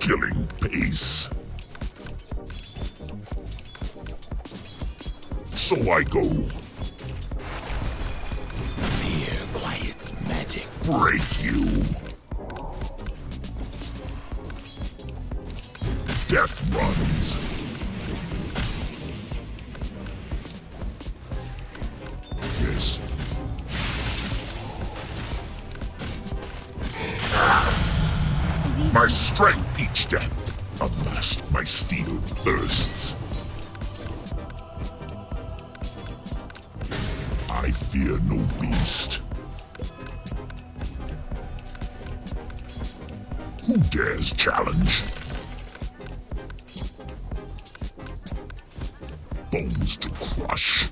killing pace. So I go. Fear quiets magic. Break you. Death runs. Alas, my steel thirsts. I fear no beast. Who dares challenge? Bones to crush.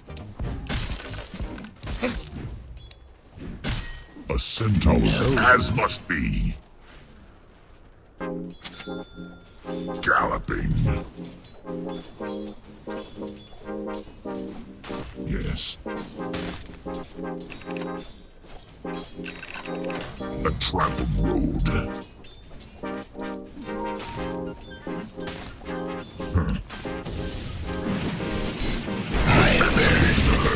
A centaur's as must be. Yes. A trampled road. I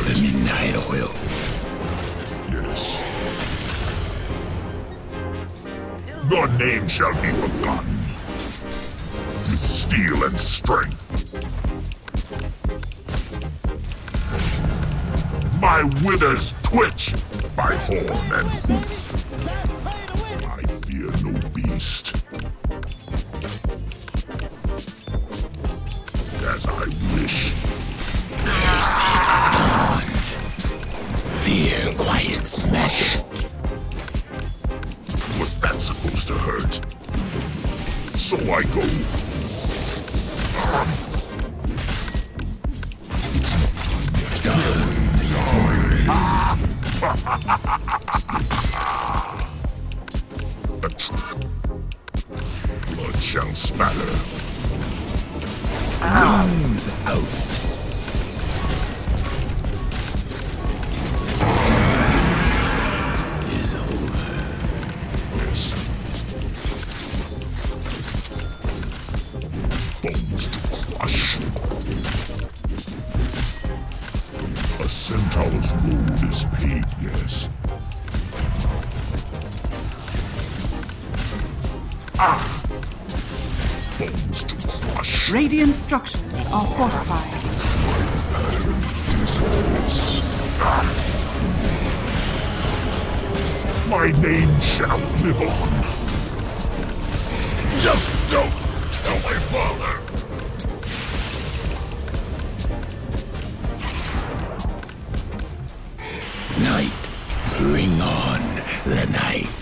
the midnight oil. Yes. Your name shall be forgotten. Steel and strength. My withers twitch by horn and hoof. I fear no beast. As I wish. Fear quiets magic. Was that supposed to hurt? So I go. Blood shall spatter. My name shall live on. Just don't tell my father. Night. Bring on the night.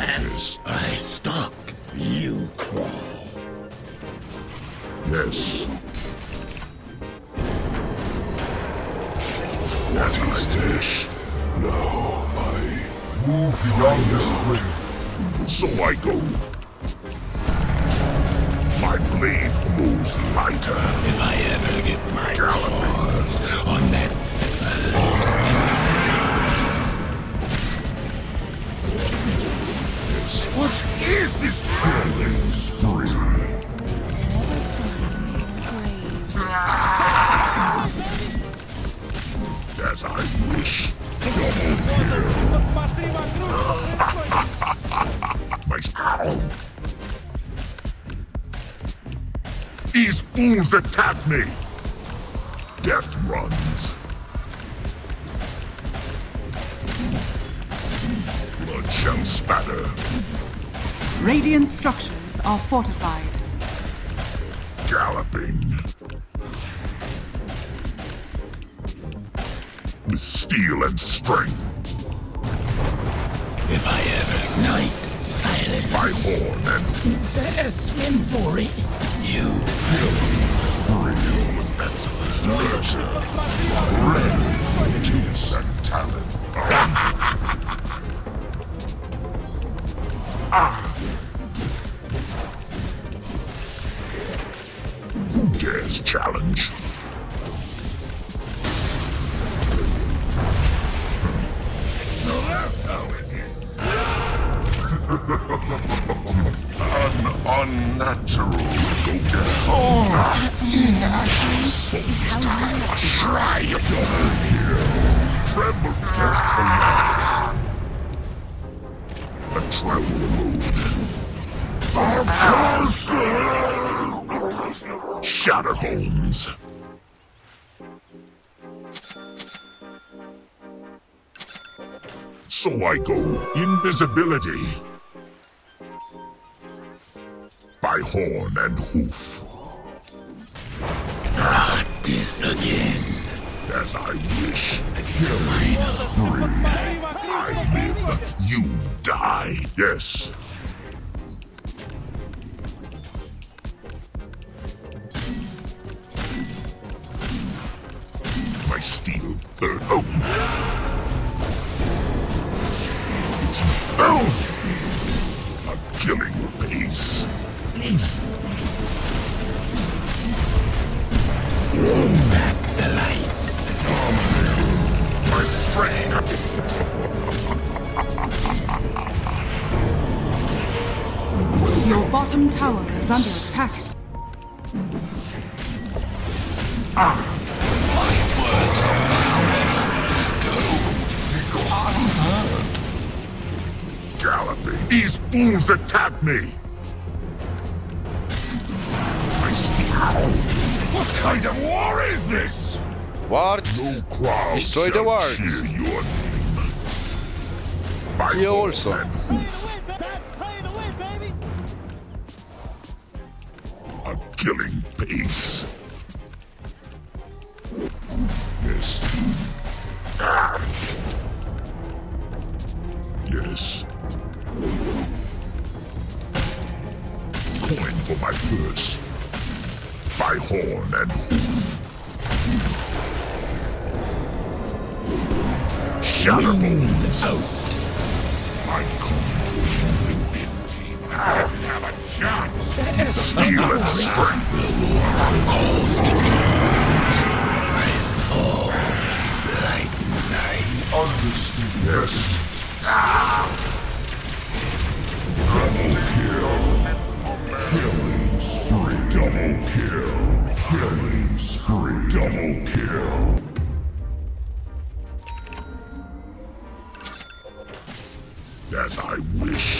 Plans. I stalk, you crawl. Yes. As I wish. Now I move beyond this plane. So I As I wish. My. These fools attack me. Death runs. Blood shall spatter. Radiant structures are fortified. Galloping. With steel and strength. If I ever ignite silence, By horn and hoof. better swim for it. You Was that supposed to hurt? Red, focus, and talent. Ah. Who dares challenge? That's how it is. An unnatural go-getter. Oh, this time a try double kill. Tremble careful. A travel mode. Shatterbones. So I go invisibility. By horn and hoof. Not this again. as I wish. Free. I live, you die. Yes. Your tower is under attack. My Words of power. Galloping. These fools attack me. My steel. What kind of war is this? Wards. No crowd Destroy the shall wards. cheer your name. By Here horn also. Killing pace. Yes. Ah. Yes. Coin for my purse. By horn and hoof. Shatterbones out. Steel and strength. Calls to me. I fall like night. Understood. Yes. Double kill. Killing spree. Double kill. Killing spree. Double kill. As I wish.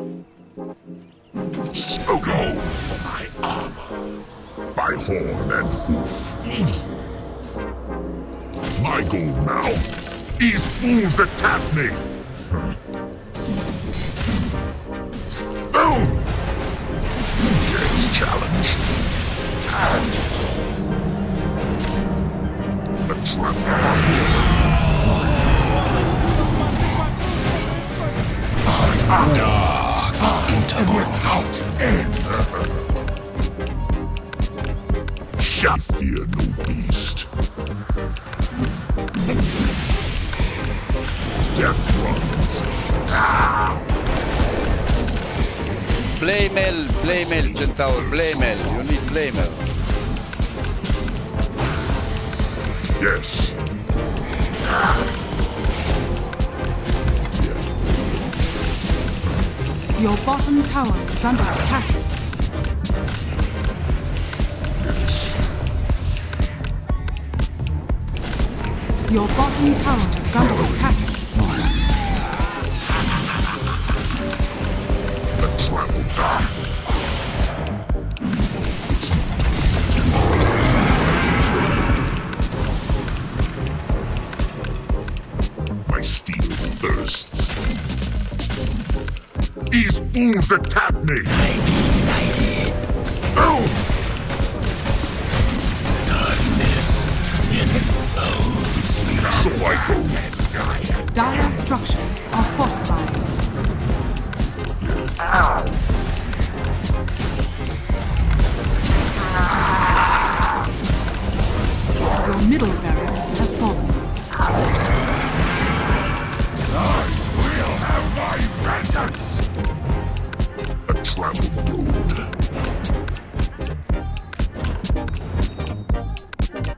Go for my armor. By horn and hoof. My goal now. These fools attack me. Oh! Dare's challenge. A trap. Without end. Shall fear no beast. Death runs. Blade Mail, Blaymel, Centaur, Blade Mail. You need Blade Mail. Yes. Your bottom tower is under attack. Your bottom tower is under attack. My steel thirsts. These fools attack me! Oh! Darkness enfolds me. So I go and. Dire structures are fortified. Your middle barracks has fallen. I will have my vengeance! A traveled road.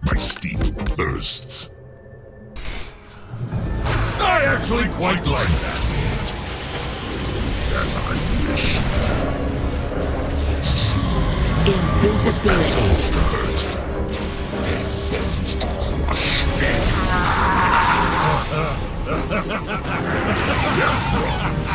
My steel thirsts. I actually quite like that. As I wish. Invisibility. Souls to hurt. To crush. Death runs.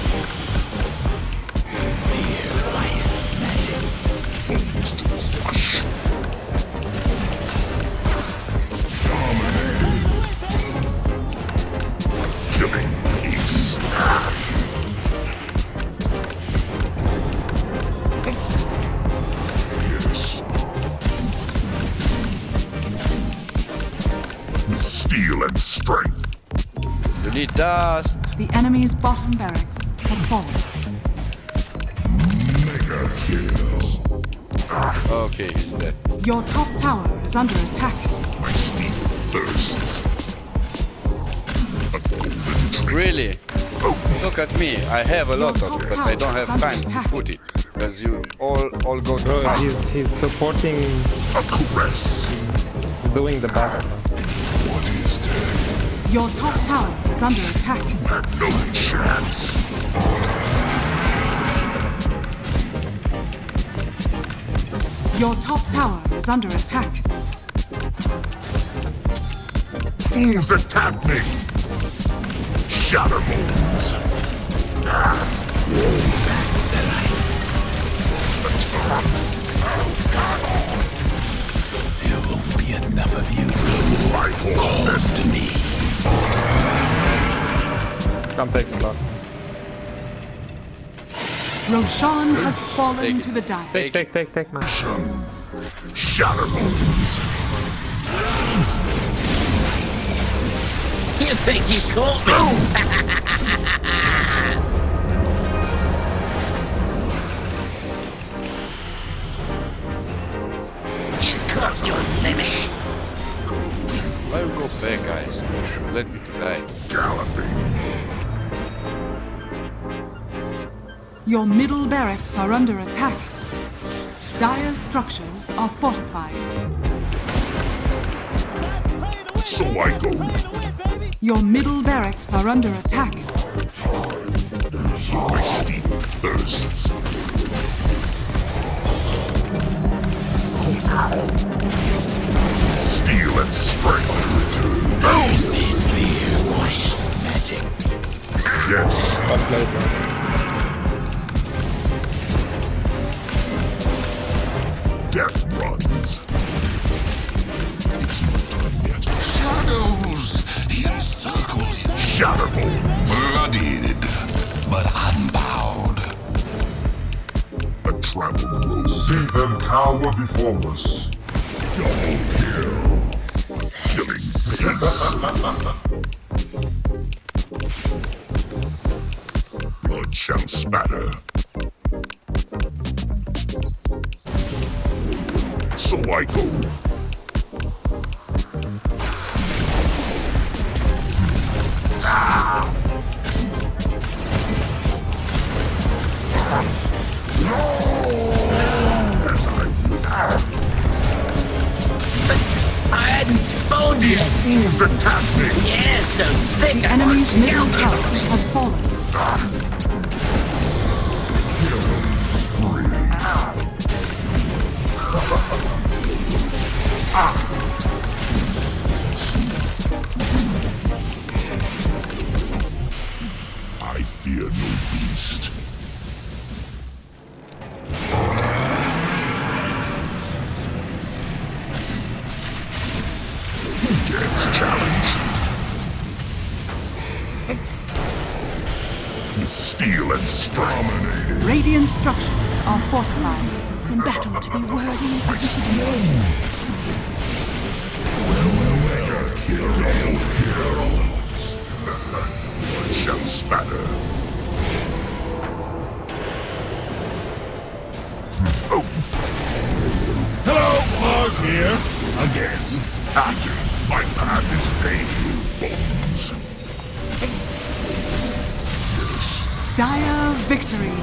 enemy's bottom barracks has fallen. Mega kills. Okay, he's dead. Your top tower is under attack. My steel thirsts. A golden trinket. Really? Look at me. I have a lot of it, but I don't have time to put it. Because you all all go to Uh, he's he's supporting, A caress. doing the best. What is death? Your top tower is under attack. Have no chance. Your top tower is under attack. Fools attack me. Shatterbones. There won't be enough of you. My horn Calls to me. Come take slot. Roshan has fallen it. to the dire. Take, take, take, take, man. Shatterbones. You think you caught me? Your middle barracks are under attack. Dire's structures are fortified. So I go. Your middle barracks are under attack. My steel thirsts. Steel and strength return. Is it fear or magic? Yes, Shatterbones. Bloodied, but unbowed. A traveled road. See them cower before us. Double kill. Killing peace. Blood shall spatter. So I go. Hadn't spawned yet. Things attack me. Yeah, so thick The enemy's middle scalp tower has fallen. Battle to be worthy My steel. Hero, hero. Blood shall spatter. Oh, Hello, Mars here. again. Again. My path is paved with bones. Yes. Dire victory.